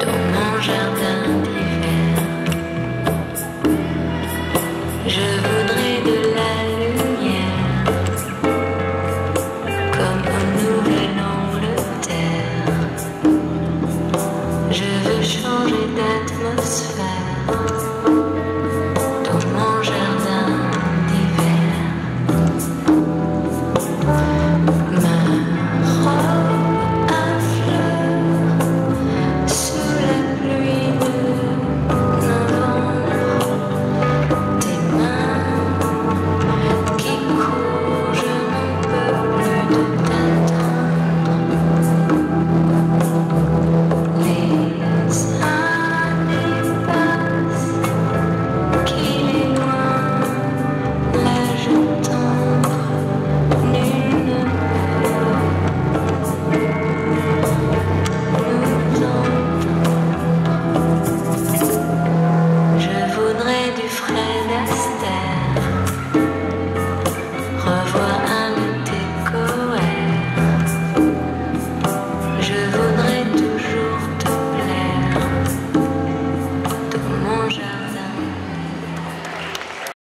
Dans mon jardin d'hiver, je voudrais de la lumière Comme nous venons le terre, je veux changer d'atmosphère.